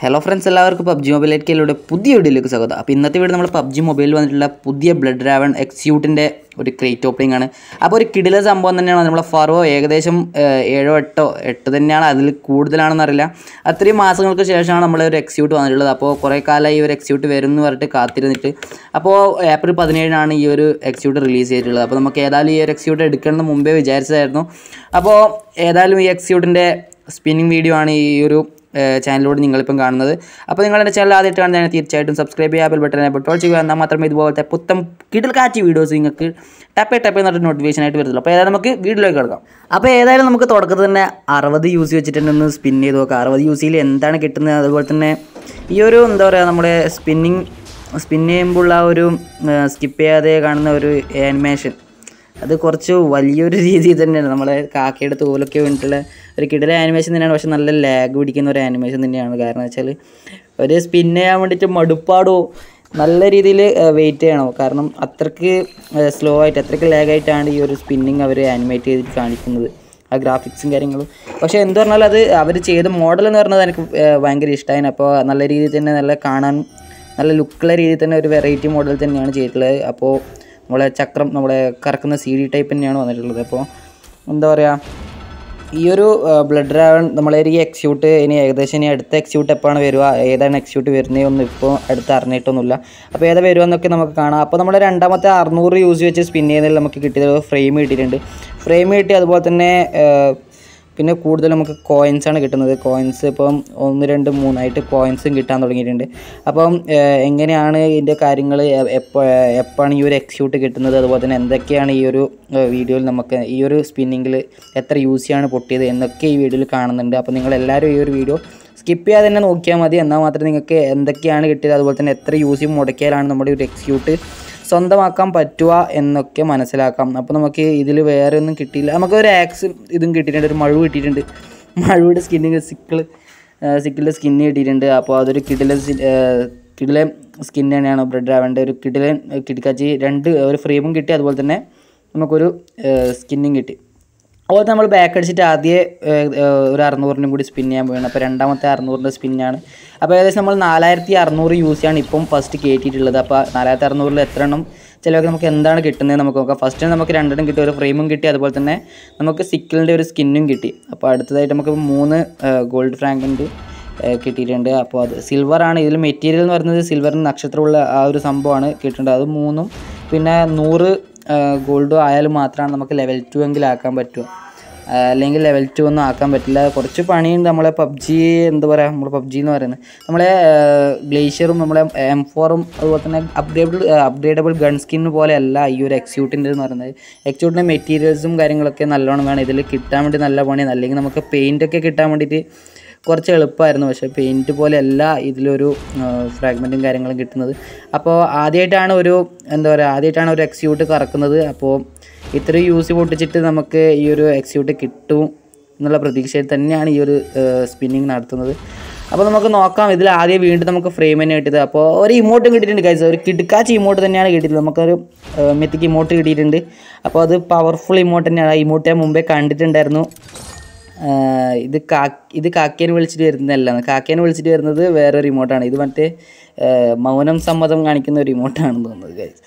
Hello friends എല്ലാവർക്കും PUBG mobile പുതിയ വീഡിയോയിലേക്ക് സ്വാഗതം. അപ്പോൾ ഇന്നത്തെ വീഡിയോ നമ്മൾ പബ്ജി മൊബൈലിൽ വന്നിട്ടുള്ള പുതിയ ബ്ലഡ് രാവൺ എക്സ്യൂട്ടിന്റെ ഒരു ക്രേറ്റ് ഓപ്പണിംഗ് ആണ്. അപ്പോൾ ഒരു കിടില സംഭവം തന്നെയാണ്. നമ്മളെ ഫറോ ഏകദേശം ഏഴോ എട്ടോ എട്ട് തന്നെയാണ്. അതിൽ കൂടുതലാണെന്ന് അറിയില്ല. അത്രയും മാസങ്ങൾക്ക് ശേഷമാണ് നമ്മൾ ഒരു എക്സ്യൂട്ട് വന്നിട്ടുള്ളത്. അപ്പോൾ കുറേ കാലമായി ഈ ഒരു എക്സ്യൂട്ട് വരും എന്ന് പറഞ്ഞിട്ട് കാത്തിരുന്നിട്ട് അപ്പോൾ ഏപ്രിൽ പതിനേഴിനാണ് ഈ ഒരു എക്സ്യൂട്ട് റിലീസ് ചെയ്തിട്ടുള്ളത്. അപ്പോൾ നമുക്ക് ഏതായാലും ഈ ഒരു എക്സ്യൂട്ട് എടുക്കണമെന്ന് മുമ്പേ വിചാരിച്ചതായിരുന്നു. അപ്പോൾ ഏതായാലും ഈ എക്സ്യൂട്ടിന്റെ സ്പിന്നിങ് വീഡിയോ ആണ് ഈ ഒരു ചാനലിലൂടെ നിങ്ങളിപ്പം കാണുന്നത്. അപ്പോൾ നിങ്ങൾ എന്റെ ചാനൽ ആദ്യമായിട്ട് കാണുന്നതിന് തീർച്ചയായിട്ടും സബ്സ്ക്രൈബ് ചെയ്യുക ബെൽ ബട്ടനെ ബട്ടോൾ ചെയ്യുക. എന്നാൽ മാത്രമേ ഇതുപോലത്തെ പുത്തം കിടൽ കാച്ചി വീഡിയോസ് നിങ്ങൾക്ക് ടപ്പേ ടപ്പേ എന്നിട്ട് നോട്ടിഫിക്കേഷൻ ആയിട്ട് വരുന്നുള്ളൂ അപ്പോൾ ഏതായാലും നമുക്ക് വീഡിയോയിലേക്ക് കിടക്കാം. അപ്പോൾ ഏതായാലും നമുക്ക് തുടക്കത്തിൽ തന്നെ അറുപത് യൂസ് വെച്ചിട്ടുണ്ടെന്ന് സ്പിൻ ചെയ്ത് നോക്കാം. അറുപത് യൂസിൽ എന്താണ് കിട്ടുന്നത്? അതുപോലെ തന്നെ ഈ ഒരു എന്താ പറയുക നമ്മുടെ സ്പിന്നിങ് സ്പിൻ ചെയ്യുമ്പോൾ ആ ഒരു സ്കിപ്പ് ചെയ്യാതെ കാണുന്ന ഒരു ആനിമേഷൻ അത് കുറച്ച് വലിയൊരു രീതിയിൽ തന്നെയാണ്. നമ്മളെ കാക്കയുടെ തോലൊക്കെ വേണ്ടിയിട്ടുള്ള ഒരു കിടല ആനിമേഷൻ തന്നെയാണ്. പക്ഷെ നല്ല ലാഗ് പിടിക്കുന്ന ഒരു ആനിമേഷൻ തന്നെയാണ്. കാരണം വെച്ചാൽ ഒരു സ്പിൻ ചെയ്യാൻ വേണ്ടിയിട്ട് മടുപ്പാടോ? നല്ല രീതിയിൽ വെയിറ്റ് ചെയ്യണോ? കാരണം അത്രയ്ക്ക് സ്ലോ ആയിട്ട് അത്രയ്ക്ക് ലാഗായിട്ടാണ് ഈ ഒരു സ്പിന്നിങ് അവർ ആനിമേറ്റ് ചെയ്തിട്ട് കാണിക്കുന്നത്. ആ ഗ്രാഫിക്സും കാര്യങ്ങളും. പക്ഷേ എന്ത് പറഞ്ഞാലും അത് അവർ ചെയ്ത മോഡൽ എന്ന് പറഞ്ഞത് എനിക്ക് ഭയങ്കര ഇഷ്ടമായി അപ്പോൾ നല്ല രീതിയിൽ തന്നെ നല്ല കാണാൻ നല്ല ലുക്കുള്ള രീതിയിൽ തന്നെ ഒരു വെറൈറ്റി മോഡൽ തന്നെയാണ് ചെയ്തിട്ടുള്ളത്. അപ്പോൾ നമ്മളെ ചക്രം നമ്മളെ കറക്കുന്ന സി ഡി ടൈപ്പ് തന്നെയാണ് വന്നിട്ടുള്ളത്. അപ്പോൾ എന്താ പറയുക ഈ ഒരു ബ്ലഡ് ഡ്രാവൺ നമ്മളെ ഈ എക്സ്യൂട്ട് ഇനി ഏകദേശം ഇനി അടുത്ത എക്സ്യൂട്ട് എപ്പോഴാണ് വരിക ഏതാണ് എക്സ്യൂട്ട് വരുന്നതെന്ന് ഇപ്പോൾ അടുത്ത് അറിഞ്ഞിട്ടൊന്നുമില്ല. അപ്പോൾ ഏതാ വരുക എന്നൊക്കെ നമുക്ക് കാണാം. അപ്പോൾ നമ്മുടെ രണ്ടാമത്തെ അറുന്നൂറ് യൂസ് വെച്ച് സ്പിൻ ചെയ്യുന്നതിൽ നമുക്ക് കിട്ടിയത് ഫ്രെയിം കിട്ടിയിട്ടുണ്ട് ഫ്രെയിം കിട്ടി അതുപോലെ തന്നെ പിന്നെ കൂടുതൽ നമുക്ക് കോയിൻസ് ആണ് കിട്ടുന്നത്. കോയിൻസ് ഇപ്പം ഒന്ന് രണ്ട് മൂന്നായിട്ട് കോയിൻസും കിട്ടാൻ തുടങ്ങിയിട്ടുണ്ട്. അപ്പം എങ്ങനെയാണ് ഇതിന്റെ കാര്യങ്ങൾ എപ്പോൾ എപ്പോഴാണ് ഈ ഒരു എക്സ്ക്യൂട്ട് കിട്ടുന്നത്? അതുപോലെ തന്നെ എന്തൊക്കെയാണ് ഈ ഒരു വീഡിയോയിൽ നമുക്ക് ഈ ഒരു സ്പിന്നിങ്ങിൽ എത്ര യൂസ് ചെയ്യാണ് പൊട്ടിയത് എന്നൊക്കെ ഈ വീഡിയോയിൽ കാണുന്നുണ്ട്. അപ്പോൾ നിങ്ങൾ എല്ലാവരും ഈ ഒരു വീഡിയോ സ്കിപ്പ് ചെയ്യാതെ തന്നെ നോക്കിയാൽ മതി. എന്നാൽ മാത്രമേ നിങ്ങൾക്ക് എന്തൊക്കെയാണ് കിട്ടിയത്? അതുപോലെ തന്നെ എത്ര യൂസ് ചെയ്യും മുടക്കിയാലാണ് നമ്മുടെ ഒരു എക്സ്ക്യൂട്ട് സ്വന്തമാക്കാൻ പറ്റുക എന്നൊക്കെ മനസ്സിലാക്കാം. അപ്പോൾ നമുക്ക് ഇതിൽ വേറെ ഒന്നും കിട്ടിയില്ല. നമുക്ക് ഒരു ആക്സ് ഇതും കിട്ടിയിട്ടുണ്ട്. ഒരു മഴു കിട്ടിയിട്ടുണ്ട്. മഴയുടെ സ്കിന്നിന് സിക്കിൾ സിക്കിളിന്റെ സ്കിന്ന് കിട്ടിയിട്ടുണ്ട്. അപ്പോൾ അതൊരു കിടിലൻ കിടിലൻ സ്കിൻ തന്നെയാണ് ബ്രെഡ് ആവേണ്ട ഒരു കിടിലൻ കിടക്കാച്ചി രണ്ട് ഒരു ഫ്രെയിമും കിട്ടി. അതുപോലെ തന്നെ നമുക്കൊരു സ്കിന്നും കിട്ടി. അതുപോലെ നമ്മൾ ബാക്ക് അടിച്ചിട്ട് ആദ്യം ഒരു അറുന്നൂറിനും കൂടി സ്പിൻ ചെയ്യാൻ പോവുകയാണ്. അപ്പോൾ രണ്ടാമത്തെ അറുന്നൂറിന്റെ സ്പിന്നാണ് അപ്പോൾ ഏകദേശം നമ്മൾ നാലായിരത്തി അറുന്നൂറ് യൂസ് ചെയ്യാണ് ഇപ്പം ഫസ്റ്റ് കയറ്റിയിട്ടുള്ളത് അപ്പോൾ നാലായിരത്തി അറുന്നൂറിൽ എത്ര എണ്ണം ചിലവർക്ക് നമുക്ക് എന്താണ് കിട്ടുന്നത് നമുക്ക് നോക്കാം. ഫസ്റ്റ് നമുക്ക് രണ്ടെണ്ണം കിട്ടി ഒരു ഫ്രെയിമും കിട്ടി അതുപോലെ തന്നെ നമുക്ക് സിക്കിളിന്റെ ഒരു സ്കിന്നും കിട്ടി. അപ്പോൾ അടുത്തതായിട്ട് നമുക്ക് മൂന്ന് ഗോൾഡ് ഫ്രാങ്കിന്റെ കിട്ടിയിട്ടുണ്ട്. അപ്പോൾ അത് സിൽവറാണ് ഇതിൽ മെറ്റീരിയൽ എന്ന് പറയുന്നത് സിൽവറിന് നക്ഷത്രമുള്ള ആ ഒരു സംഭവമാണ് കിട്ടിയിട്ടുണ്ട്. അത് മൂന്നും പിന്നെ നൂറ് ഗോൾഡോ ആയാലും മാത്രമാണ് നമുക്ക് ലെവൽ ടു എങ്കിലും ആക്കാൻ പറ്റുക അല്ലെങ്കിൽ ലെവൽ ടു ഒന്നും ആക്കാൻ പറ്റില്ല. കുറച്ച് പണിയുണ്ട് നമ്മളെ പബ്ജി എന്താ പറയുക നമ്മൾ പബ്ജി എന്ന് പറയുന്നത്. നമ്മളെ ഗ്ലേഷ്യറും നമ്മളെ എം ഫോറും അതുപോലെ തന്നെ അപ്ഗ്രേഡബിൾ അപ്ഗ്രേഡബിൾ ഗൺ സ്കിൻ പോലെയല്ല ഈ ഒരു എക്സ്യൂട്ടിന്റെ എന്ന് പറയുന്നത്. എക്സ്യൂട്ടിന്റെ മെറ്റീരിയൽസും കാര്യങ്ങളൊക്കെ നല്ലോണം വേണം. ഇതിൽ കിട്ടാൻ വേണ്ടി നല്ല പണിയാണ്. അല്ലെങ്കിൽ നമുക്ക് പെയിന്റൊക്കെ കിട്ടാൻ വേണ്ടിയിട്ട് കുറച്ച് എളുപ്പമായിരുന്നു. പക്ഷേ പെയിന്റ് പോലെയല്ല ഇതിലൊരു ഫ്രാഗ്മെന്റും കാര്യങ്ങളും കിട്ടുന്നത്. അപ്പോൾ ആദ്യമായിട്ടാണ് ഒരു എന്താ പറയുക ആദ്യമായിട്ടാണ് ഒരു എക്സ്യൂട്ട് കറക്കുന്നത്. അപ്പോൾ ഇത്രയും യൂസ് പൊട്ടിച്ചിട്ട് നമുക്ക് ഈ ഒരു എക്സ്യൂട്ട് കിട്ടും എന്നുള്ള പ്രതീക്ഷയിൽ തന്നെയാണ് ഈ ഒരു സ്പിന്നിങ് നടത്തുന്നത്. അപ്പോൾ നമുക്ക് നോക്കാം. ഇതിൽ ആദ്യം വീണ്ടും നമുക്ക് ഫ്രെയിം തന്നെ കിട്ടിയത്. അപ്പോൾ ഒരു ഇമോട്ടും കിട്ടിയിട്ടുണ്ട് കൈസ് ഒരു കിടുക്കാച്ച് ഇമോട്ട് തന്നെയാണ് കിട്ടിയത്. നമുക്കൊരു മെത്തിക്ക് ഇമോട്ട് കിട്ടിയിട്ടുണ്ട്. അപ്പോൾ അത് പവർഫുൾ ഇമോട്ട് തന്നെയാണ്. ആ ഇമോട്ട് ഞാൻ മുമ്പേ കണ്ടിട്ടുണ്ടായിരുന്നു. ഇത് കാ ഇത് കാക്കേനെ വിളിച്ചിട്ട് വരുന്നതല്ല. കാക്കേനെ വിളിച്ചിട്ട് വരുന്നത് വേറെ റിമോട്ടാണ് ഇത് മറ്റേ മൗനം സമ്മതം കാണിക്കുന്ന ഒരു റിമോട്ടാണെന്ന് തോന്നുന്നത് ഗൈസ്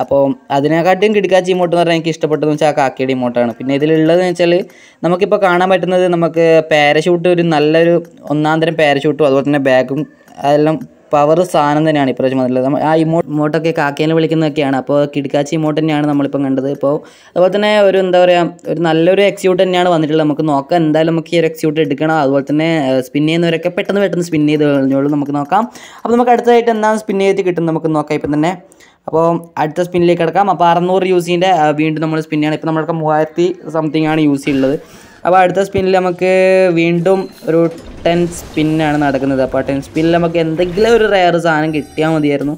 അപ്പോൾ അതിനെക്കാട്ടിയും കിടക്കാച്ച ഇമോട്ട് എന്ന് പറഞ്ഞാൽ എനിക്ക് ഇഷ്ടപ്പെട്ടതെന്ന് വെച്ചാൽ കാക്കയുടെ ഇമോട്ടാണ് പിന്നെ ഇതിലുള്ളതെന്ന് വെച്ചാൽ നമുക്കിപ്പോൾ കാണാൻ പറ്റുന്നത് നമുക്ക് പാരഷൂട്ട് ഒരു നല്ലൊരു ഒന്നാം തരം പാരഷൂട്ടും അതുപോലെ തന്നെ ബാഗും അതെല്ലാം പവർ സാധനം തന്നെയാണ് ഇപ്രാവശ്യം വന്നിട്ടുള്ളത്. ആ ഇമോട്ട് ഇമോട്ടൊക്കെ കാക്കേനെ വിളിക്കുന്നതൊക്കെയാണ്. അപ്പോൾ കിടക്കാച്ചി ഇമോട്ട് തന്നെയാണ് നമ്മളിപ്പം കണ്ടത്. ഇപ്പോൾ അതുപോലെ തന്നെ ഒരു എന്താ പറയുക ഒരു നല്ലൊരു എക്സിക്യൂട്ട് തന്നെയാണ് വന്നിട്ടുള്ളത്. നമുക്ക് നോക്കാം എന്തായാലും നമുക്ക് ഈ ഒരു എക്സിക്യൂട്ട് എടുക്കണം. അതുപോലെ തന്നെ സ്പിൻ ചെയ്യുന്നവരൊക്കെ പെട്ടെന്ന് പെട്ടെന്ന് സ്പിൻ ചെയ്ത് കഴിഞ്ഞോളൂ നമുക്ക് നോക്കാം. അപ്പോൾ നമുക്ക് അടുത്തതായിട്ട് എന്താണ് സ്പിൻ ചെയ്ത് കിട്ടുന്നത് നമുക്ക് നോക്കാം ഇപ്പം തന്നെ. അപ്പോൾ അടുത്ത സ്പിന്നിലേക്ക് കിടക്കാം. അപ്പോൾ അറുന്നൂറ് യൂസിന്റെ വീണ്ടും നമ്മൾ ചെയ്യണം. ഇപ്പോൾ നമ്മളൊക്കെ മൂവായിരത്തി സംതിങ് ആണ് യൂസ് ചെയ്യുള്ളത് അപ്പോൾ അടുത്ത സ്പിന്നിൽ നമുക്ക് വീണ്ടും ഒരു ടെൻ സ്പിന്നാണ് നടക്കുന്നത്. അപ്പോൾ ടെൻ സ്പിന്നിൽ നമുക്ക് എന്തെങ്കിലും ഒരു റയർ സാധനം കിട്ടിയാൽ മതിയായിരുന്നു.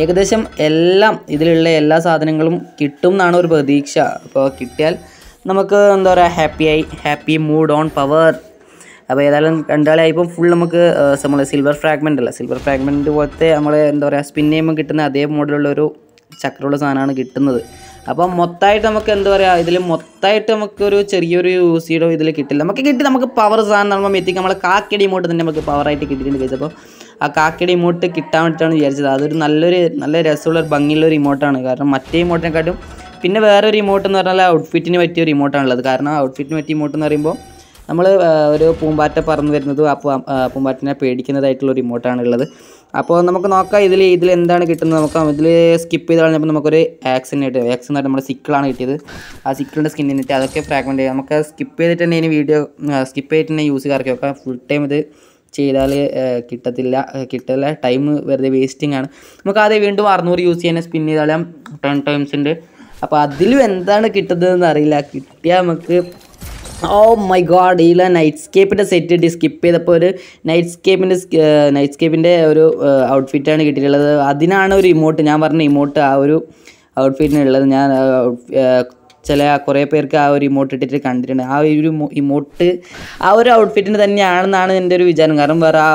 ഏകദേശം എല്ലാം ഇതിലുള്ള എല്ലാ സാധനങ്ങളും കിട്ടും എന്നാണ് ഒരു പ്രതീക്ഷ. അപ്പോൾ കിട്ടിയാൽ നമുക്ക് എന്താ പറയുക ഹാപ്പി ആയി ഹാപ്പി മൂഡ് ഓൺ പവർ അപ്പോൾ ഏതായാലും രണ്ടാളായപ്പം ഫുൾ നമുക്ക് നമ്മൾ സിൽവർ ഫ്രാഗ്മെന്റ് അല്ല സിൽവർ ഫ്രാഗ്മെന്റ് പോലത്തെ നമ്മൾ എന്താ പറയുക സ്പിൻ ചെയ്യുമ്പോൾ കിട്ടുന്ന അതേ മോഡലുള്ള ഒരു ചക്രമുള്ള സാധനമാണ് കിട്ടുന്നത്. അപ്പം മൊത്തമായിട്ട് നമുക്ക് എന്താ പറയുക ഇതിൽ മൊത്തമായിട്ട് നമുക്കൊരു ചെറിയൊരു യൂസീഡോ ഇതിൽ കിട്ടില്ല. നമുക്ക് കിട്ടി നമുക്ക് പവർ സാധനം നമ്മൾ എത്തിക്കും നമ്മൾ കാക്കടി ഇമോട്ട് തന്നെ നമുക്ക് പവറായിട്ട് കിട്ടിയിട്ടുണ്ട് കഴിച്ചത് അപ്പോൾ ആ കാക്കടി ഇമോട്ട് കിട്ടാൻ വേണ്ടിയിട്ടാണ് വിചാരിച്ചത്. അതൊരു നല്ലൊരു നല്ല രസമുള്ള ഭംഗിയുള്ള ഒരു ഇമോട്ടാണ് കാരണം മറ്റേ ഇമോട്ടിനെക്കാട്ടും പിന്നെ വേറൊരു ഇമോട്ട് എന്ന് പറഞ്ഞാൽ ഔട്ട്ഫിറ്റിന് പറ്റിയ ഒരു ഇമോട്ടാണുള്ളത് കാരണം ഔട്ട്ഫിറ്റിന് പറ്റിയ ഇമോട്ട് എന്ന് പറയുമ്പോൾ നമ്മൾ ഒരു പൂമ്പാറ്റ പറന്ന് വരുന്നതും ആ പൂമ്പാറ്റിനെ പേടിക്കുന്നതായിട്ടുള്ള ഒരു ഇമോട്ടാണ് ഉള്ളത് അപ്പോൾ നമുക്ക് നോക്കാം ഇതിൽ ഇതിൽ എന്താണ് കിട്ടുന്നത് നമുക്ക് ഇതിൽ സ്കിപ്പ് ചെയ്ത് കളഞ്ഞപ്പോൾ നമുക്കൊരു ആക്സിൻ കിട്ടും ആക്സ് എന്ന് നമ്മുടെ സിക്കിളാണ് കിട്ടിയത്. ആ സിക്കിളിന്റെ സ്കിന്നിന് കിട്ടി അതൊക്കെ ഫ്രാഗ്മെന്റ് ചെയ്യാം. നമുക്ക് സ്കിപ്പ് ചെയ്തിട്ട് തന്നെ ഇനി വീഡിയോ സ്കിപ്പ് ചെയ്തിട്ട് തന്നെ യൂസ് കറക്കി വെക്കാം ഫുൾ ടൈം ഇത് ചെയ്താൽ കിട്ടത്തില്ല കിട്ടില്ല. ടൈം വെറുതെ വേസ്റ്റിംഗ് ആണ്. നമുക്ക് ആദ്യം വീണ്ടും അറുന്നൂറ് യൂസ് ചെയ്യാൻ സ്പിൻ ചെയ്താലും. ടെൻ ടൈംസ് ഉണ്ട് അപ്പോൾ അതിലും എന്താണ് കിട്ടുന്നതെന്ന് അറിയില്ല. കിട്ടിയാൽ നമുക്ക് ഓ മൈ ഗോഡ് ഈ നൈറ്റ് സ്കേപ്പിന്റെ സെറ്റ് ഇട്ട് സ്കിപ്പ് ചെയ്തപ്പോൾ ഒരു നൈറ്റ് സ്കേപ്പിന്റെ നൈറ്റ് സ്കേപ്പിന്റെ ഒരു ഔട്ട്ഫിറ്റാണ് കിട്ടിയിട്ടുള്ളത്. അതിനാണ് ഒരു ഇമോട്ട് ഞാൻ പറഞ്ഞ ഇമോട്ട് ആ ഒരു ഔട്ട്ഫിറ്റിനുള്ളത് ഞാൻ ചില കുറേ പേർക്ക് ആ ഒരു ഇമോട്ട് ഇട്ടിട്ട് കണ്ടിട്ടുണ്ട്. ആ ഒരു ഇമോട്ട് ആ ഒരു ഔട്ട്ഫിറ്റിന് തന്നെയാണെന്നാണ് എന്റെ ഒരു വിചാരം. കാരണം വേറെ ആ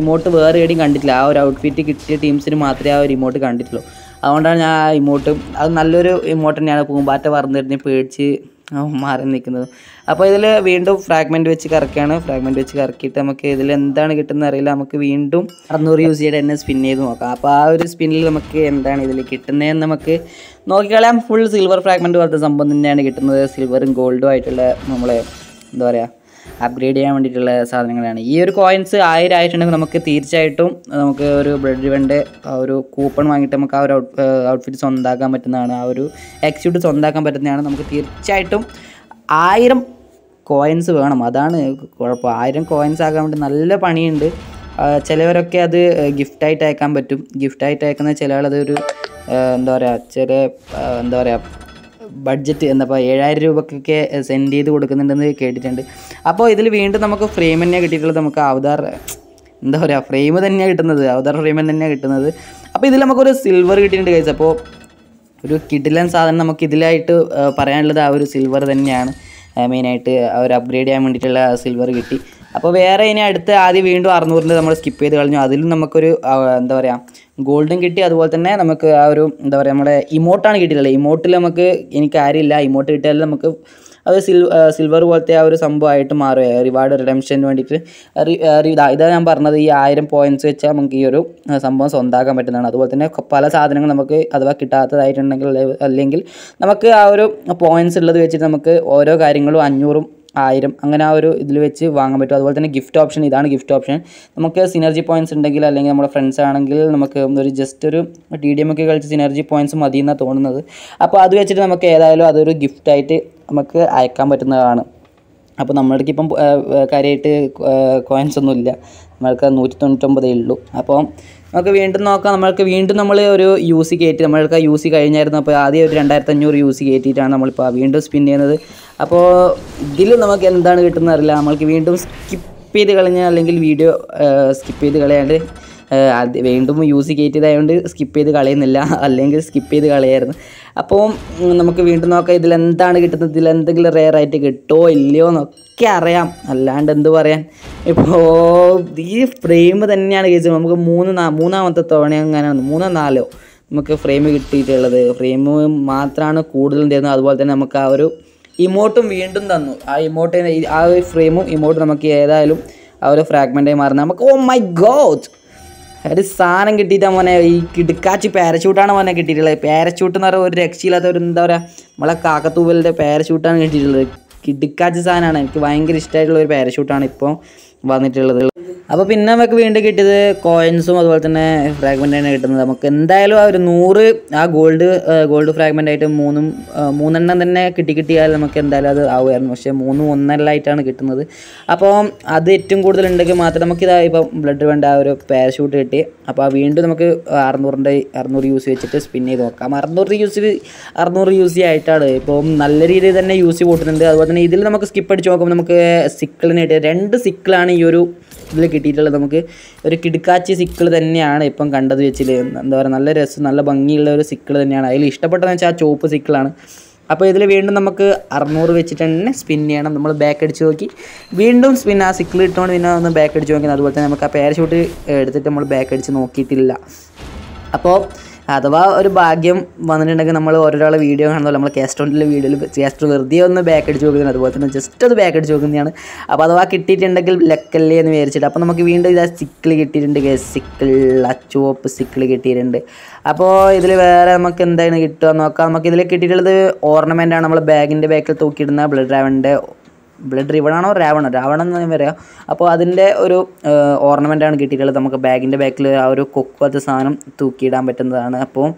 ഇമോട്ട് വേറെ എവിടെയും കണ്ടിട്ടില്ല. ആ ഒരു ഔട്ട്ഫിറ്റ് കിട്ടിയ ടീംസിന് മാത്രമേ ആ ഒരു ഇമോട്ട് കണ്ടിട്ടുള്ളൂ. അതുകൊണ്ടാണ് ഞാൻ ആ ഇമോട്ട് അത് നല്ലൊരു ഇമോട്ട് തന്നെയാണ്. പൂമ്പാറ്റ പറന്നിരുന്ന് പേടിച്ച് മാറി നിൽക്കുന്നത്. അപ്പോൾ ഇതിൽ വീണ്ടും ഫ്രാഗ്മെന്റ് വെച്ച് കറക്കുകയാണ്. ഫ്രാഗ്മെന്റ് വെച്ച് കറക്കിയിട്ട് നമുക്ക് ഇതിൽ എന്താണ് കിട്ടുന്നത് അറിയില്ല. നമുക്ക് വീണ്ടും അറുന്നൂറ് യൂസ് ചെയ്ത് തന്നെ സ്പിൻ ചെയ്ത് നോക്കാം. അപ്പോൾ ആ ഒരു സ്പിന്നിൽ നമുക്ക് എന്താണ് ഇതിൽ കിട്ടുന്നതെന്ന് നമുക്ക് നോക്കിക്കളയാം. ഫുൾ സിൽവർ ഫ്രാഗ്മെന്റ് പോലത്തെ സംഭവം തന്നെയാണ് കിട്ടുന്നത്. സിൽവറും ഗോൾഡും ആയിട്ടുള്ള നമ്മളെ എന്താ പറയുക അപ്ഗ്രേഡ് ചെയ്യാൻ വേണ്ടിയിട്ടുള്ള സാധനങ്ങളാണ്. ഈ ഒരു കോയിൻസ് ആയിരം ആയിട്ടുണ്ടെങ്കിൽ നമുക്ക് തീർച്ചയായിട്ടും നമുക്ക് ഒരു ബ്ലഡ് ഇവന്റെ ഒരു കൂപ്പൺ വാങ്ങിയിട്ട് നമുക്ക് ആ ഒരു ഔട്ട്ഫിറ്റ് സ്വന്തമാക്കാൻ പറ്റുന്നതാണ്. ആ ഒരു എക്സ്യൂട്ട് സ്വന്തമാക്കാൻ പറ്റുന്നതാണ്. നമുക്ക് തീർച്ചയായിട്ടും ആയിരം കോയിൻസ് വേണം. അതാണ് കുഴപ്പം. ആയിരം കോയിൻസ് ആകാൻ വേണ്ടി നല്ല പണിയുണ്ട്. ചിലവരൊക്കെ അത് ഗിഫ്റ്റായിട്ട് അയക്കാൻ പറ്റും. ഗിഫ്റ്റായിട്ട് അയക്കുന്ന ചില ആളതൊരു എന്താ പറയുക ചില എന്താ പറയുക ബഡ്ജറ്റ് പറയുക ഏഴായിരം രൂപക്കൊക്കെ സെൻഡ് ചെയ്ത് കൊടുക്കുന്നുണ്ടെന്ന് കേട്ടിട്ടുണ്ട്. അപ്പോൾ ഇതിൽ വീണ്ടും നമുക്ക് ഫ്രെയിം തന്നെയാണ് കിട്ടിയിട്ടുള്ളത്. നമുക്ക് അവതാർ എന്താ പറയുക ഫ്രെയിം തന്നെയാണ് കിട്ടുന്നത്. അവതാർ ഫ്രെയിം തന്നെയാണ് കിട്ടുന്നത്. അപ്പോൾ ഇതിൽ നമുക്കൊരു സിൽവർ കിട്ടിയിട്ടുണ്ട് കഴിച്ചു അപ്പോൾ ഒരു കിഡിലൻ സാധനം നമുക്ക് ഇതിലായിട്ട് പറയാനുള്ളത് ആ ഒരു സിൽവർ തന്നെയാണ്. മെയിനായിട്ട് ഒരു അപ്ഗ്രേഡ് ചെയ്യാൻ വേണ്ടിയിട്ടുള്ള സിൽവർ കിട്ടി. അപ്പോൾ വേറെ ഇനി അടുത്ത് ആദ്യം വീണ്ടും അറുന്നൂറിന്റെ നമ്മൾ സ്കിപ്പ് ചെയ്ത് കളഞ്ഞു. അതിലും നമുക്കൊരു എന്താ പറയുക ഗോൾഡും കിട്ടി. അതുപോലെ തന്നെ നമുക്ക് ആ ഒരു എന്താ പറയുക നമ്മുടെ ഇമോട്ടാണ് കിട്ടിയിട്ടുള്ളത്. ഇമോട്ടിൽ നമുക്ക് എനിക്ക് കാര്യമില്ല ഇമോട്ട് കിട്ടിയാലും നമുക്ക് അത് സിൽ സിൽവർ പോലത്തെ ആ ഒരു സംഭവമായിട്ട് മാറുക റിവാർഡ് റിഡംഷന് വേണ്ടിയിട്ട്. ഇതാ ഞാൻ പറഞ്ഞത്. ഈ ആയിരം പോയിന്റ്സ് വെച്ചാൽ നമുക്ക് ഈ ഒരു സംഭവം സ്വന്താക്കാൻ പറ്റുന്നതാണ്. അതുപോലെ തന്നെ പല സാധനങ്ങൾ നമുക്ക് അഥവാ കിട്ടാത്തതായിട്ടുണ്ടെങ്കിൽ അല്ലെ- അല്ലെങ്കിൽ നമുക്ക് ആ ഒരു പോയിന്റ്സ് ഉള്ളത് വെച്ചിട്ട് നമുക്ക് ഓരോ കാര്യങ്ങളും അഞ്ഞൂറും ആയിരം അങ്ങനെ ആ ഒരു ഇതിൽ വെച്ച് വാങ്ങാൻ പറ്റും. അതുപോലെ തന്നെ ഗിഫ്റ്റ് ഓപ്ഷൻ ഇതാണ് ഗിഫ്റ്റ് ഓപ്ഷൻ നമുക്ക് സിനർജി പോയിന്റ്സ് ഉണ്ടെങ്കിൽ അല്ലെങ്കിൽ നമ്മുടെ ഫ്രണ്ട്സ് ആണെങ്കിൽ നമുക്ക് ഒരു ജസ്റ്റ് ഒരു ടി ഡി എം ഒക്കെ കളിച്ച് സിനർജി പോയിന്റ്സ് മതി എന്നാണ് തോന്നുന്നത്. അപ്പോൾ അത് വെച്ചിട്ട് നമുക്ക് ഏതായാലും അതൊരു ഗിഫ്റ്റായിട്ട് നമുക്ക് അയക്കാൻ പറ്റുന്നതാണ്. അപ്പോൾ നമ്മുടെ ഇപ്പം കാര്യമായിട്ട് കോയിൻസ് ഒന്നും ഇല്ല നമ്മൾക്ക് നൂറ്റി തൊണ്ണൂറ്റൊമ്പതേ ഉള്ളൂ. അപ്പോൾ നമുക്ക് വീണ്ടും നോക്കാം. നമ്മൾക്ക് വീണ്ടും നമ്മൾ ഒരു യു സി കയറ്റി നമ്മൾക്ക് യു സി കഴിഞ്ഞായിരുന്നു. അപ്പോൾ ആദ്യം ഒരു രണ്ടായിരത്തി അഞ്ഞൂറ് യു സി കയറ്റിയിട്ടാണ് നമ്മളിപ്പോൾ വീണ്ടും സ്പിൻ ചെയ്യുന്നത്. അപ്പോൾ ഇതിൽ നമുക്ക് എന്താണ് കിട്ടുന്നത് അറിയില്ല. നമ്മൾക്ക് വീണ്ടും സ്കിപ്പ് ചെയ്ത് കളഞ്ഞാൽ അല്ലെങ്കിൽ വീഡിയോ സ്കിപ്പ് ചെയ്ത് കളയാണ്ട് അത് വീണ്ടും യൂസ് കയറ്റിയതായതുകൊണ്ട് സ്കിപ്പ് ചെയ്ത് കളയുന്നില്ല. അല്ലെങ്കിൽ സ്കിപ്പ് ചെയ്ത് കളയായിരുന്നു. അപ്പോൾ നമുക്ക് വീണ്ടും നോക്കാം. ഇതിൽ എന്താണ് കിട്ടുന്നത്? ഇതിൽ എന്തെങ്കിലും റെയർ ആയിട്ട് കിട്ടുമോ ഇല്ലയോ എന്നൊക്കെ അറിയാം. അല്ലാണ്ട് എന്ത് പറയാൻ? ഇപ്പോൾ ഈ ഫ്രെയിം തന്നെയാണ് കേസ് നമുക്ക് മൂന്ന് മൂന്നാമത്തെ തവണ അങ്ങനെ മൂന്നോ നാലോ നമുക്ക് ഫ്രെയിം കിട്ടിയിട്ടുള്ളത്. ഫ്രെയിം മാത്രമാണ് കൂടുതലും തരുന്നത്. അതുപോലെ തന്നെ നമുക്ക് ആ ഒരു ഇമോട്ടും വീണ്ടും തന്നു. ആ ഇമോട്ട് ആ ഒരു ഫ്രെയിമും ഇമോട്ടും നമുക്ക് ഏതായാലും ആ ഒരു ഫ്രാഗ്മെന്റായി മാറുന്നത്. നമുക്ക് ഓ മൈ ഗോഡ് ഒരു സാധനം കിട്ടിയിട്ട് മോനെ ഈ കിടുക്കാച്ചി പാരച്യൂട്ടാണ് മോനെ കിട്ടിയിട്ടുള്ളത്. പാരച്യൂട്ട് എന്ന് പറയുമ്പോൾ ഒരു രക്ഷയില്ലാത്ത ഒരു എന്താ പറയുക നമ്മളെ കാക്കത്തൂവലിന്റെ പാരച്യൂട്ടാണ് കിട്ടിയിട്ടുള്ളത്. കിടുക്കാച്ചി സാധനമാണ്. എനിക്ക് ഭയങ്കര ഇഷ്ടമായിട്ടുള്ള ഒരു പാരഷൂട്ടാണ് ഇപ്പോൾ വന്നിട്ടുള്ളത്. അപ്പോൾ പിന്നെ നമുക്ക് വീണ്ടും കിട്ടിയത് കോയിൻസും അതുപോലെ തന്നെ ഫ്രാഗ്മെന്റ് ആണ് കിട്ടുന്നത്. നമുക്ക് എന്തായാലും ആ ഒരു നൂറ് ആ ഗോൾഡ് ഗോൾഡ് ഫ്രാഗ്മെന്റ് ആയിട്ട് മൂന്നും മൂന്നെണ്ണം തന്നെ കിട്ടി കിട്ടിയാൽ നമുക്ക് എന്തായാലും അത് ആവുമായിരുന്നു. പക്ഷേ മൂന്നും ഒന്നെല്ലായിട്ടാണ് കിട്ടുന്നത്. അപ്പോൾ അത് ഏറ്റവും കൂടുതൽ ഉണ്ടെങ്കിൽ മാത്രം നമുക്ക് ഇതാ ഇപ്പം ബ്ലഡ് വേണ്ട ആ ഒരു പാരഷൂട്ട് കിട്ടി. അപ്പോൾ വീണ്ടും നമുക്ക് അറുന്നൂറിന്റെ അറുന്നൂറ് യൂസ് വെച്ചിട്ട് സ്പിൻ ചെയ്ത് നോക്കാം. അറുന്നൂറ് യൂസ് അറുന്നൂറ് യൂസ് ആയിട്ടാണ്. ഇപ്പോൾ നല്ല രീതിയിൽ തന്നെ യൂസ് കൂട്ടുന്നുണ്ട്. അതുപോലെ തന്നെ ഇതിൽ നമുക്ക് സ്കിപ്പ് അടിച്ച് നോക്കുമ്പോൾ നമുക്ക് സിക്കിളിന് കിട്ടിയ രണ്ട് സിക്കിളാണ് ഈ ഒരു ഇതിൽ കിട്ടിയിട്ടുള്ളത്. നമുക്ക് ഒരു കിടുക്കാച്ചി സിക്കിൾ തന്നെയാണ് ഇപ്പം കണ്ടത് വെച്ചിൽ എന്താ പറയുക നല്ല രസം നല്ല ഭംഗിയുള്ള ഒരു സിക്കിൾ തന്നെയാണ്. അതിൽ ഇഷ്ടപ്പെട്ടതെന്ന് വെച്ചാൽ ആ ചുവപ്പ് സിക്കിളാണ്. അപ്പോൾ ഇതിൽ വീണ്ടും നമുക്ക് അറുന്നൂറ് വെച്ചിട്ട് തന്നെ സ്പിൻ ചെയ്യണം. നമ്മൾ ബാക്ക് അടിച്ച് നോക്കി. വീണ്ടും സ്പിൻ ആ സിക്കിൾ ഇട്ടുകൊണ്ട് പിന്നെ ഒന്ന് ബാക്ക് അടിച്ച് നോക്കുന്നത് അതുപോലെ തന്നെ നമുക്ക് ആ പാരഷൂട്ട് എടുത്തിട്ട് നമ്മൾ ബാക്ക് അടിച്ച് നോക്കിയിട്ടില്ല. അപ്പോൾ അഥവാ ഒരു ഭാഗ്യം വന്നിട്ടുണ്ടെങ്കിൽ നമ്മൾ ഓരോരാളെ വീഡിയോ കാണുന്നല്ലോ നമ്മൾ കാസ്റ്റോണിന്റെ വീഡിയോയിൽ കാസ്റ്റോ വെറുതെ ഒന്ന് ബാക്ക് അടിച്ച് നോക്കുന്നത് അതുപോലെ തന്നെ ജസ്റ്റ് അത് ബാക്ക് അടിച്ച് നോക്കുന്നതാണ്. അപ്പോൾ അഥവാ കിട്ടിയിട്ടുണ്ടെങ്കിൽ ലക്കല്ലേ എന്ന് വിചാരിച്ചിട്ട് അപ്പോൾ നമുക്ക് വീണ്ടും ഇതാ സിക്കിൾ കിട്ടിയിട്ടുണ്ട് സിക്കിൾ ചുവപ്പ് സിക്കിൾ കിട്ടിയിട്ടുണ്ട്. അപ്പോൾ ഇതിൽ വേറെ നമുക്ക് എന്താണ് കിട്ടുക നോക്കാം. നമുക്ക് ഇതിൽ കിട്ടിയിട്ടുള്ളത് ഓർണമെന്റ് ആണ്. നമ്മൾ ബാഗിന്റെ ബാക്കിൽ തൂക്കിയിടുന്ന ബ്ലഡ് ഡ്രാവണിന്റെ ബ്ലഡ് റിവണാണോ രാവണോ? രാവണം എന്ന് പറയാം അപ്പോൾ അതിന്റെ ഒരു ഓർണമെന്റ് ആണ് കിട്ടിയിട്ടുള്ളത്. നമുക്ക് ബാഗിന്റെ ബാക്കിൽ ആ ഒരു കൊക്കത്തെ സാധനം തൂക്കിയിടാൻ പറ്റുന്നതാണ്. അപ്പോൾ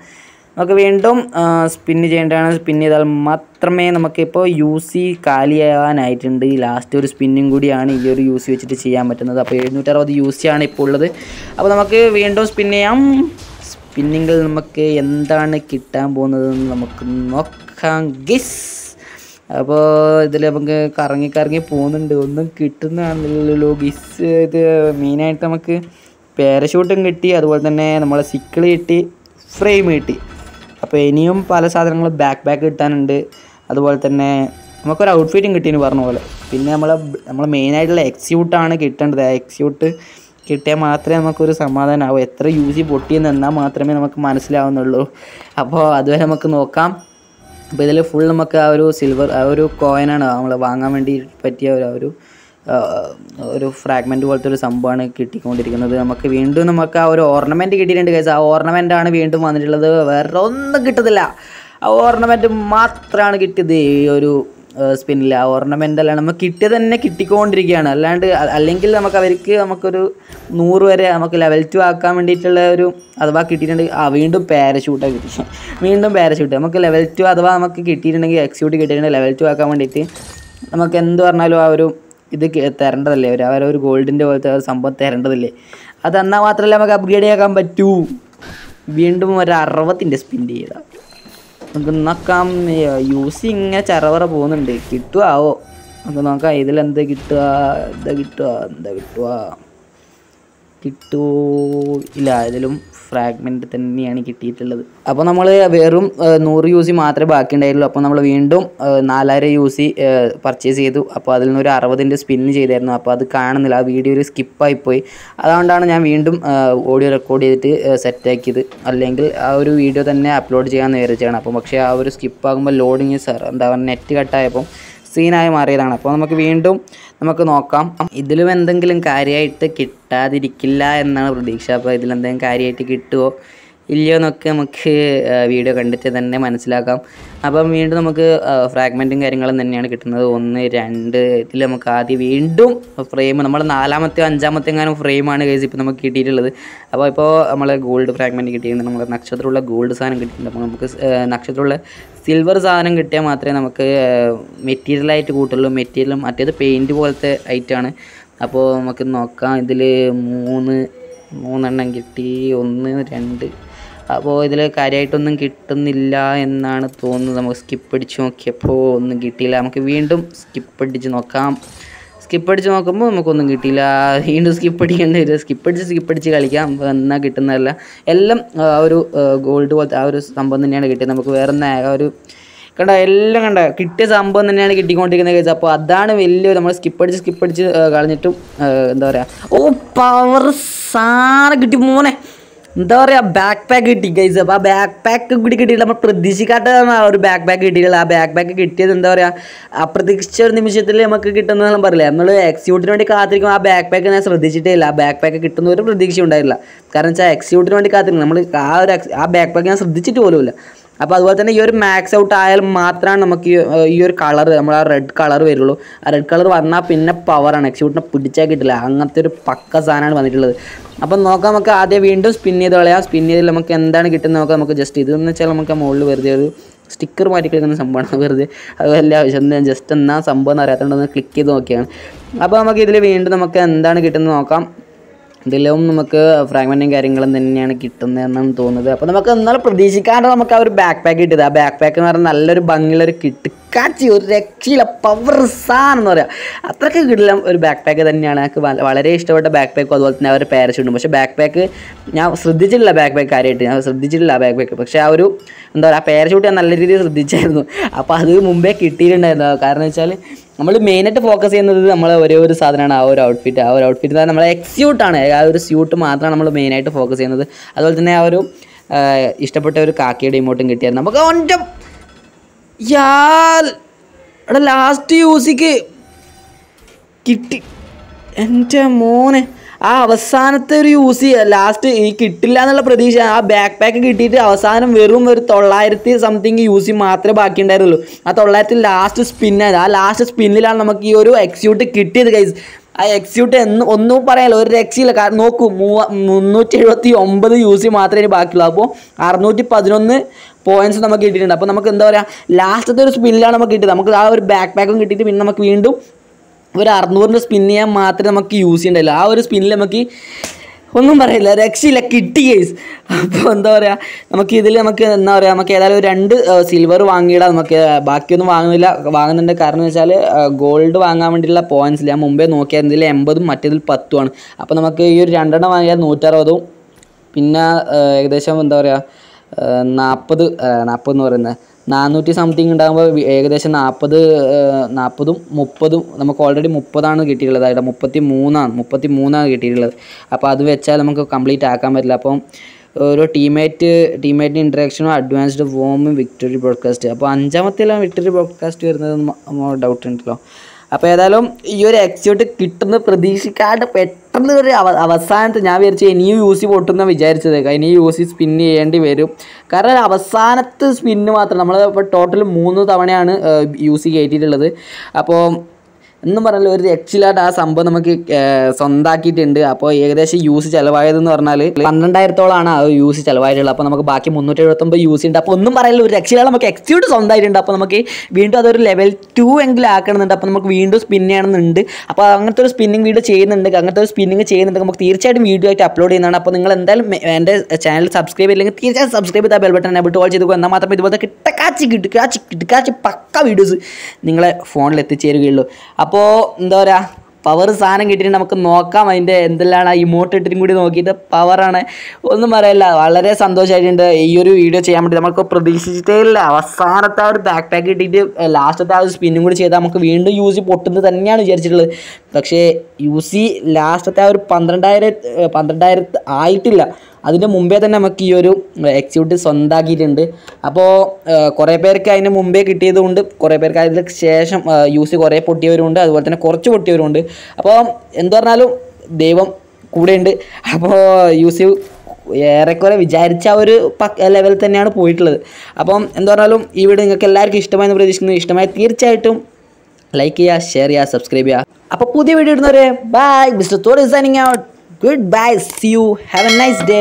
നമുക്ക് വീണ്ടും സ്പിന്ന് ചെയ്യേണ്ടതാണ്. സ്പിൻ ചെയ്താൽ മാത്രമേ നമുക്കിപ്പോൾ യു സി കാലിയാവാനായിട്ടുണ്ട്. ലാസ്റ്റ് ഒരു സ്പിന്നും കൂടിയാണ് ഈ ഒരു യു സി വെച്ചിട്ട് ചെയ്യാൻ പറ്റുന്നത്. അപ്പോൾ എഴുന്നൂറ്ററുപത് യു സി ആണ് ഇപ്പോൾ ഉള്ളത്. അപ്പോൾ നമുക്ക് വീണ്ടും സ്പിൻ ചെയ്യാം. സ്പിന്നിങ്ങിൽ നമുക്ക് എന്താണ് കിട്ടാൻ പോകുന്നതെന്ന് നമുക്ക് നോക്കാം ഗിസ് അപ്പോൾ ഇതിൽ നമുക്ക് കറങ്ങി കറങ്ങി പോകുന്നുണ്ട്. ഒന്നും കിട്ടുന്നതാണല്ലോ ഗിസ്. ഇത് മെയിനായിട്ട് നമുക്ക് പാരഷൂട്ടും കിട്ടി അതുപോലെ തന്നെ നമ്മളെ സിക്കിൾ കിട്ടി ഫ്രെയിം കിട്ടി. അപ്പോൾ ഇനിയും പല സാധനങ്ങളും ബാക്ക് ബാക്ക് കിട്ടാനുണ്ട്. അതുപോലെ തന്നെ നമുക്കൊരു ഔട്ട്ഫിറ്റും കിട്ടിയെന്ന് പറഞ്ഞ പോലെ. പിന്നെ നമ്മളെ നമ്മൾ മെയിനായിട്ടുള്ള എക്സ്യൂട്ടാണ് കിട്ടേണ്ടത്. ആ എക്സ്യൂട്ട് കിട്ടിയാൽ മാത്രമേ നമുക്കൊരു സമാധാനമാവൂ എത്ര യൂസി പൊട്ടിയെന്ന് എന്നാൽ മാത്രമേ നമുക്ക് മനസ്സിലാവുന്നുള്ളൂ. അപ്പോൾ അതുവരെ നമുക്ക് നോക്കാം. അപ്പോൾ ഇതിൽ ഫുൾ നമുക്ക് ആ ഒരു സിൽവർ ആ ഒരു കോയിനാണ് നമ്മൾ വാങ്ങാൻ വേണ്ടി പറ്റിയ ഒരു ഒരു ഒരു ഫ്രാഗ്മെന്റ് പോലത്തെ ഒരു സംഭവമാണ് കിട്ടിക്കൊണ്ടിരിക്കുന്നത്. നമുക്ക് വീണ്ടും നമുക്ക് ആ ഒരു ഓർണമെന്റ് കിട്ടിയിട്ടുണ്ട് കേസ് ആ ഓർണമെന്റ് ആണ് വീണ്ടും വന്നിട്ടുള്ളത്. വേറെ ഒന്നും കിട്ടത്തില്ല ആ ഓർണമെന്റ് മാത്രമാണ് കിട്ടിയത് ഈ ഒരു സ്പിന്നിൽ ആ ഓർണമെന്റ് അല്ലാണ്ട് നമുക്ക് കിട്ടിയത് തന്നെ കിട്ടിക്കൊണ്ടിരിക്കുകയാണ്. അല്ലാണ്ട് അല്ലെങ്കിൽ നമുക്ക് അവർക്ക് നമുക്കൊരു നൂറ് വരെ നമുക്ക് ലെവൽ ടു ആക്കാൻ വേണ്ടിയിട്ടുള്ള ഒരു അഥവാ കിട്ടിയിട്ടുണ്ടെങ്കിൽ ആ വീണ്ടും പാരഷൂട്ടാണ് കിട്ടി. വീണ്ടും പാരഷൂട്ട് നമുക്ക് ലെവൽ ടു അഥവാ നമുക്ക് കിട്ടിയിട്ടുണ്ടെങ്കിൽ എക്സ്യൂട്ട് കിട്ടിയിട്ടുണ്ടെങ്കിൽ ലെവൽ ടു ആക്കാൻ വേണ്ടിയിട്ട് നമുക്ക് എന്ത് പറഞ്ഞാലും ആ ഒരു ഇത് തരേണ്ടതല്ലേ? ഒരു അവരെ ഒരു ഗോൾഡിന്റെ പോലത്തെ ഒരു സംഭവം തരേണ്ടതല്ലേ? അത് എന്നാൽ മാത്രമല്ലേ നമുക്ക് അപ്ഗ്രേഡ് ചെയ്യാൻ പറ്റൂ. വീണ്ടും ഒരു അറുപത്തിന്റെ സ്പിൻ ചെയ്താൽ നമുക്ക് നോക്കാം യൂസ് ഇങ്ങനെ ചറവറ പോകുന്നുണ്ട്. കിട്ടുവോ നമുക്ക് നോക്കാം ഇതിലെന്താ കിട്ടുക എന്താ കിട്ടുക എന്താ കിട്ടുക കിട്ടൂ ഇല്ല ഇതിലും ഫ്രാഗ്മെന്റ് തന്നെയാണ് കിട്ടിയിട്ടുള്ളത്. അപ്പോൾ നമ്മൾ വെറും നൂറ് യു സി മാത്രമേ ബാക്കി ഉണ്ടായിരുന്നുള്ളൂ അപ്പോൾ നമ്മൾ വീണ്ടും നാലായിരം യു സി പർച്ചേസ് ചെയ്തു. അപ്പോൾ അതിൽ നിന്ന് ഒരു അറുപതിന്റെ സ്പിന്ന് ചെയ്തായിരുന്നു. അപ്പോൾ അത് കാണുന്നില്ല. ആ വീഡിയോയിൽ സ്കിപ്പായിപ്പോയി അതുകൊണ്ടാണ് ഞാൻ വീണ്ടും ഓഡിയോ റെക്കോർഡ് ചെയ്തിട്ട് സെറ്റാക്കിയത് അല്ലെങ്കിൽ ആ ഒരു വീഡിയോ തന്നെ അപ്ലോഡ് ചെയ്യാൻ വിചാരിച്ചാണ് അപ്പോൾ പക്ഷേ ആ ഒരു സ്കിപ്പാകുമ്പോൾ ലോഡിങ് സാർ എന്താ പറയുക നെറ്റ് കട്ടായപ്പം സീനായി മാറിയതാണ്. അപ്പോൾ നമുക്ക് വീണ്ടും നമുക്ക് നോക്കാം. ഇതിലും എന്തെങ്കിലും കാര്യമായിട്ട് കിട്ടാതിരിക്കില്ല എന്നാണ് പ്രതീക്ഷ. അപ്പോൾ ഇതിലെന്തെങ്കിലും കാര്യമായിട്ട് കിട്ടുമോ ഇല്ലയോ എന്നൊക്കെ നമുക്ക് വീഡിയോ കണ്ടിട്ട് തന്നെ മനസ്സിലാക്കാം. അപ്പം വീണ്ടും നമുക്ക് ഫ്രാഗ്മെന്റും കാര്യങ്ങളും തന്നെയാണ് കിട്ടുന്നത്. ഒന്ന് രണ്ട് ഇതിൽ നമുക്ക് ആദ്യം വീണ്ടും ഫ്രെയിം നമ്മൾ നാലാമത്തെ അഞ്ചാമത്തെ എങ്ങാനും ഫ്രെയിമാണ് കേസ് ഇപ്പോൾ നമുക്ക് കിട്ടിയിട്ടുള്ളത്. അപ്പോൾ ഇപ്പോൾ നമ്മൾ ഗോൾഡ് ഫ്രാഗ്മെന്റ് കിട്ടിയിട്ടുണ്ട്. നമ്മൾ നക്ഷത്രമുള്ള ഗോൾഡ് സാധനം കിട്ടിയിട്ടുണ്ട്. അപ്പോൾ നമുക്ക് നക്ഷത്രമുള്ള സിൽവർ സാധനം കിട്ടിയാൽ മാത്രമേ നമുക്ക് മെറ്റീരിയലായിട്ട് കൂട്ടുള്ളൂ. മെറ്റീരിയലും മറ്റേത് പെയിന്റ് പോലത്തെ ഐറ്റമാണ് അപ്പോൾ നമുക്ക് നോക്കാം. ഇതിൽ മൂന്ന് മൂന്നെണ്ണം കിട്ടി. ഒന്ന് രണ്ട് അപ്പോൾ ഇതിൽ കാര്യമായിട്ടൊന്നും കിട്ടുന്നില്ല എന്നാണ് തോന്നുന്നത്. നമുക്ക് സ്കിപ്പ് അടിച്ച് നോക്കിയപ്പോൾ ഒന്നും കിട്ടിയില്ല. നമുക്ക് വീണ്ടും സ്കിപ്പ് അടിച്ച് നോക്കാം. സ്കിപ്പ് അടിച്ച് നോക്കുമ്പോൾ നമുക്കൊന്നും കിട്ടിയില്ല. വീണ്ടും സ്കിപ്പ് അടിക്കേണ്ടി വരും. സ്കിപ്പ് അടിച്ച് സ്കിപ്പ് അടിച്ച് കളിക്കാം. എന്നാൽ കിട്ടുന്നതല്ല. എല്ലാം ആ ഒരു ഗോൾഡ് പോലത്തെ ആ ഒരു സംഭവം തന്നെയാണ് കിട്ടിയത്. നമുക്ക് വേറെ ഒരു കണ്ട എല്ലാം കണ്ട കിട്ടിയ സംഭവം തന്നെയാണ് കിട്ടിക്കൊണ്ടിരിക്കുന്നത് കേസ് അപ്പോൾ അതാണ് വലിയ നമ്മൾ സ്കിപ്പ് അടിച്ച് സ്കിപ്പ് അടിച്ച് കളഞ്ഞിട്ടും എന്താ പറയുക ഓ പവർ സാറ് കിട്ടി മോനെ. എന്താ പറയുക ബാക്ക് പാക്ക് കിട്ടി ഗൈസ് അപ്പോൾ ആ ബാക്ക് പാക്ക് കൂടി കിട്ടിയില്ല നമ്മൾ പ്രതീക്ഷിക്കാത്തതാണ് ആ ഒരു ബാക്ക് പാക്ക് കിട്ടിയില്ല ആ ബാക്ക് പാക്ക് കിട്ടിയത് എന്താ പറയുക അപ്രതീക്ഷിച്ച ഒരു നിമിഷത്തിൽ നമുക്ക് കിട്ടുന്നതെന്ന് പറയില്ല? നമ്മൾ എക്സ്യൂട്ടിന് വേണ്ടി കാത്തിരിക്കും ആ ബാക്ക് പാക്ക് ഞാൻ ശ്രദ്ധിച്ചിട്ടേ ഇല്ല ആ ബാക്ക് പാക്ക് കിട്ടുന്ന ഒരു പ്രതീക്ഷ ഉണ്ടായില്ല കാരണം വെച്ചാൽ എക്സ്യൂട്ടിന് വേണ്ടി കാത്തിരിക്കും നമ്മൾ ആ ഒരു ആ ബാക്ക് പാക്ക് ഞാൻ ശ്രദ്ധിച്ചിട്ട് പോലുമില്ല. അപ്പോൾ അതുപോലെ തന്നെ ഈ ഒരു മാക്സ് ഔട്ട് ആയാൽ മാത്രമാണ് നമുക്ക് ഈ- ഒരു കളർ നമ്മൾ ആ റെഡ് കളർ വരുള്ളൂ. ആ റെഡ് കളർ വന്നാൽ പിന്നെ പവറാണ് എക്സിക്യൂട്ടിനെ പിടിച്ചാൽ കിട്ടില്ല. അങ്ങനത്തെ ഒരു പക്ക സാധനമാണ് വന്നിട്ടുള്ളത്. അപ്പം നോക്കാം നമുക്ക് ആദ്യം വീണ്ടും സ്പിൻ ചെയ്ത് കളയാം. സ്പിൻ ചെയ്തിൽ നമുക്ക് എന്താണ് കിട്ടുന്നത് നോക്കാം നമുക്ക് ജസ്റ്റ് ഇതെന്ന് വെച്ചാൽ നമുക്ക് മുകളിൽ വെറുതെ ഒരു സ്റ്റിക്കർ മാറ്റി കളിക്കുന്ന സംഭവമാണ്. വെറുതെ അത് വലിയ ആവശ്യം ഞാൻ ജസ്റ്റ് എന്നാ സംഭവം എന്ന് അറിയാത്തതുകൊണ്ട് ക്ലിക്ക് ചെയ്ത് നോക്കിയാണ്. അപ്പോൾ നമുക്ക് ഇതിൽ വീണ്ടും നമുക്ക് എന്താണ് കിട്ടുന്നത് നോക്കാം. ഇതിലും നമുക്ക് ഫ്രാഗ്മെന്റും കാര്യങ്ങളും തന്നെയാണ് കിട്ടുന്നത് എന്നാണ് തോന്നുന്നത്. അപ്പോൾ നമുക്ക് എന്നാലും പ്രതീക്ഷിക്കാണ്ട് നമുക്ക് ആ ഒരു ബാക്ക് പാക്ക് കിട്ടിയത് ആ ബാക്ക് പാക്ക് എന്ന് പറഞ്ഞാൽ നല്ലൊരു ഭംഗിയുള്ളൊരു കിട്ടുക്കാച്ചി ഒരു രക്ഷയില്ല പവർ സാൻ എന്ന് പറയാം. അത്രയ്ക്ക് കിട്ടില്ല ഒരു ബാക്ക് പാക്ക് തന്നെയാണ്. എനിക്ക് വളരെ ഇഷ്ടപ്പെട്ട ബാക്ക് പാക്കും അതുപോലെ തന്നെ ആ ഒരു പക്ഷേ ബാക്ക് പാക്ക് ഞാൻ ശ്രദ്ധിച്ചിട്ടില്ല ബാക്ക് പാക്ക് കാര്യമായിട്ട്. ഞാൻ ശ്രദ്ധിച്ചിട്ടില്ല ബാക്ക് പാക്ക് പക്ഷേ ആ ഒരു എന്താ പറയുക ആ പാരഷൂട്ട് ഞാൻ നല്ല രീതിയിൽ ശ്രദ്ധിച്ചായിരുന്നു. അപ്പോൾ അത് മുമ്പേ കിട്ടിയിട്ടുണ്ടായിരുന്നു. കാരണം വെച്ചാൽ നമ്മൾ മെയിനായിട്ട് ഫോക്കസ് ചെയ്യുന്നത് നമ്മൾ ഒരേ ഒരു സാധനമാണ് ആ ഒരു ഔട്ട്ഫിറ്റ് ആ ഒരു ഔട്ട്ഫിറ്റ് നമ്മളെ എക്സ്യൂട്ടാണ് ആ ഒരു സ്യൂട്ട് മാത്രമാണ് നമ്മൾ മെയിനായിട്ട് ഫോക്കസ് ചെയ്യുന്നത്. അതുപോലെ തന്നെ ആ ഒരു ഇഷ്ടപ്പെട്ട ഒരു കാക്കയുടെ ഇമോട്ടും കിട്ടിയായിരുന്നു. നമുക്ക് ഒന്റെ യാൽ ലാസ്റ്റ് യൂസിക്ക് കിട്ടി. എന്റെ മോനെ. ആ അവസാനത്തെ ഒരു യൂസ് ചെയ്യുക ലാസ്റ്റ് ഈ കിട്ടില്ല എന്നുള്ള പ്രതീക്ഷ. ആ ബാക്ക് പാക്ക് കിട്ടിയിട്ട് അവസാനം വെറും ഒരു തൊള്ളായിരത്തി സംതിങ് യൂസ് മാത്രമേ ബാക്കി ഉണ്ടായിരുന്നുള്ളൂ ആ തൊള്ളായിരത്തി ലാസ്റ്റ് സ്പിന്നായത് ആ ലാസ്റ്റ് സ്പിന്നിലാണ് നമുക്ക് ഈ ഒരു എക്സ്യൂട്ട് കിട്ടിയത് കൈസ് ആ എക്സ്യൂട്ട് എന്ന് ഒന്നും പറയാനില്ല. ഒരു രക്ഷയില്ല. കാരണം നോക്കൂ മൂവ മുന്നൂറ്റി എഴുപത്തി ഒമ്പത് യൂസ് മാത്രമേ ഇനി ബാക്കിയുള്ളൂ. അപ്പോൾ അറുന്നൂറ്റി പതിനൊന്ന് പോയിന്റ്സ് നമുക്ക് കിട്ടിയിട്ടുണ്ട്. അപ്പോൾ നമുക്ക് എന്താ പറയുക ലാസ്റ്റത്തെ ഒരു സ്പിന്നിലാണ് നമുക്ക് കിട്ടിയത്. നമുക്ക് ആ ഒരു ബാക്ക് പാക്കും കിട്ടിയിട്ട് പിന്നെ നമുക്ക് വീണ്ടും ഒരു അറുന്നൂറിന്റെ സ്പിൻ ചെയ്യാൻ മാത്രമേ നമുക്ക് യൂസ് ചെയ്യണ്ടല്ലോ ആ ഒരു സ്പിന്നിൽ നമുക്ക് ഒന്നും പറയില്ല. രക്ഷയില്ല. കിട്ടി കേസ് അപ്പോൾ എന്താ പറയുക നമുക്ക് ഇതിൽ നമുക്ക് എന്താ പറയുക നമുക്ക് ഏതായാലും രണ്ട് സിൽവർ വാങ്ങിയിടാം. നമുക്ക് ബാക്കിയൊന്നും വാങ്ങുന്നില്ല. വാങ്ങുന്നുണ്ട്. കാരണം എന്ന് വെച്ചാൽ ഗോൾഡ് വാങ്ങാൻ വേണ്ടിയുള്ള പോയിന്റ്സ് ഞാൻ മുമ്പേ നോക്കിയാൽ എൺപതും മറ്റേതിൽ പത്തുമാണ് അപ്പോൾ നമുക്ക് ഈ ഒരു രണ്ടെണ്ണം വാങ്ങിയാൽ നൂറ്ററുപതും. പിന്നെ ഏകദേശം എന്താ പറയുക നാൽപ്പത് നാൽപ്പത് എന്ന് പറയുന്നത്. നാനൂറ്റി സംതിങ് ഉണ്ടാകുമ്പോൾ ഏകദേശം നാൽപ്പത് നാൽപ്പതും മുപ്പതും നമുക്ക് ഓൾറെഡി മുപ്പതാണ് കിട്ടിയിട്ടുള്ളത് അവിടെ മുപ്പത്തി മൂന്നാണ് മുപ്പത്തി മൂന്നാണ് കിട്ടിയിട്ടുള്ളത്. അപ്പോൾ അത് വെച്ചാൽ നമുക്ക് കംപ്ലീറ്റ് ആക്കാൻ പറ്റില്ല. അപ്പം ഒരു ടീമേറ്റ് ടീമേറ്റിന്റെ ഇൻട്രാക്ഷനും അഡ്വാൻസ്ഡ് ഫോമും വിക്ടറി ബ്രോഡ്കാസ്റ്റ് അപ്പോൾ അഞ്ചാമത്തെല്ലാം വിക്ടറി ബ്രോഡ്കാസ്റ്റ് വരുന്നത് ഡൗട്ട് ഉണ്ടല്ലോ. അപ്പോൾ ഏതായാലും ഈ ഒരു എക്സ്യൂട്ട് കിട്ടുന്ന പ്രതീക്ഷിക്കാണ്ട് പെട്ടെന്ന് ഒരു അവ അവസാനത്ത് ഞാൻ വിചാരിച്ചു ഇനിയും യൂസ് പൊട്ടുന്ന വിചാരിച്ചത്. ഇനി യൂസ് സ്പിൻ ചെയ്യേണ്ടി വരും. കാരണം അവസാനത്തെ സ്പിന്ന് മാത്രം നമ്മൾ ഇപ്പോൾ ടോട്ടൽ മൂന്ന് തവണയാണ് യൂസ് കയറ്റിയിട്ടുള്ളത് അപ്പോൾ എന്നും പറഞ്ഞാൽ ഒരു രക്ഷയില്ലാത്ത ആ സംഭവം നമുക്ക് സ്വന്തമാക്കിയിട്ടുണ്ട് അപ്പോൾ ഏകദേശം യൂസ് ചിലവായതെന്ന് പറഞ്ഞാൽ പന്ത്രണ്ടായിരത്തോളമാണ് ആ യൂസ് ചിലവായിട്ടുള്ളത്. അപ്പോൾ നമുക്ക് ബാക്കി മുന്നൂറ്റി എഴുപത്തൊമ്പത് യൂസ് ഉണ്ട്. അപ്പോൾ ഒന്നും പറയാനില്ല ഒരു രക്ഷയില്ലാതെ നമുക്ക് എക്സ്യൂട്ട് സ്വന്തമായിട്ടുണ്ട്. അപ്പോൾ നമുക്ക് വീണ്ടും അതൊരു ലെവൽ ടു എങ്കിലും ആക്കണമെന്നുണ്ട്. അപ്പോൾ നമുക്ക് വീണ്ടും സ്പിൻ ചെയ്യണമെന്നുണ്ട്. അപ്പോൾ അങ്ങനത്തെ ഒരു സ്പിന്നിങ് വീഡിയോ ചെയ്യുന്നുണ്ട്. അങ്ങനത്തെ ഒരു സ്പിന്നിങ് ചെയ്യുന്നുണ്ട്. നമുക്ക് തീർച്ചയായിട്ടും വീഡിയോ ആയിട്ട് അപ്ലോഡ് ചെയ്യുന്നതാണ്. അപ്പോൾ നിങ്ങൾ എന്തായാലും എന്റെ ചാനൽ സബ്സ്ക്രൈബ് ചെയ്തില്ലെങ്കിൽ തീർച്ചയായും സബ്സ്ക്രൈബ് ചെയ്താൽ ബെൽ ബട്ടൺ എബിട്ട് ഓൾ ചെയ്തു എന്നാൽ മാത്രമേ ഇതുപോലത്തെ കിട്ടക്കാച്ചി കിട്ടു കാച്ചി പക്ക വീഡിയോസ് നിങ്ങളെ ഫോണിൽ എത്തിച്ചേരുകയുള്ളൂ. അപ്പോൾ എന്താ പറയുക പവർ സാധനം കിട്ടിയിട്ട് നമുക്ക് നോക്കാം അതിന്റെ എന്തെല്ലാം ഇമോട്ട് ഇട്ടിട്ടും കൂടി നോക്കിയിട്ട് പവറാണ് ഒന്നും പറയല്ല വളരെ സന്തോഷമായിട്ടുണ്ട് ഈ ഒരു വീഡിയോ ചെയ്യാൻ വേണ്ടി നമുക്ക് പ്രതീക്ഷിച്ചിട്ടേ ഇല്ല. അവസാനത്തെ ആ ഒരു ബാക്ക് പാക്ക് കിട്ടിയിട്ട് ലാസ്റ്റത്തെ ആ ഒരു സ്പിന്നും കൂടി ചെയ്താൽ നമുക്ക് വീണ്ടും യൂസി പൊട്ടുന്നത് തന്നെയാണ് വിചാരിച്ചിട്ടുള്ളത്. പക്ഷേ യൂസി ലാസ്റ്റത്തെ ആ ഒരു പന്ത്രണ്ടായിരം പന്ത്രണ്ടായിരത്തി ആയിട്ടില്ല. അതിന്റെ മുമ്പേ തന്നെ നമുക്ക് ഈ ഒരു എക്സിക്യൂട്ടീവ് സ്വന്തമാക്കിയിട്ടുണ്ട് അപ്പോൾ കുറേ പേർക്ക് അതിന് മുമ്പേ കിട്ടിയതുകൊണ്ട് കുറേ പേർക്ക് അതിന് ശേഷം യൂസ് കുറേ പൊട്ടിയവരുണ്ട്. അതുപോലെ തന്നെ കുറച്ച് പൊട്ടിയവരുണ്ട്. അപ്പോൾ എന്ത് പറഞ്ഞാലും ദൈവം കൂടെയുണ്ട്. അപ്പോൾ യൂസ് ഏറെക്കുറെ വിചാരിച്ച ഒരു ലെവൽ തന്നെയാണ് പോയിട്ടുള്ളത്. അപ്പം എന്ത് പറഞ്ഞാലും ഈ വീഡിയോ നിങ്ങൾക്ക് എല്ലാവർക്കും ഇഷ്ടമായെന്ന് പ്രതീക്ഷിക്കുന്നു. ഇഷ്ടമായി തീർച്ചയായിട്ടും ലൈക്ക് ചെയ്യുക ഷെയർ ചെയ്യുക സബ്സ്ക്രൈബ് ചെയ്യുക. അപ്പോൾ പുതിയ video ഇടുന്നവരെ bye mister Thor signing out good bye see you have a nice day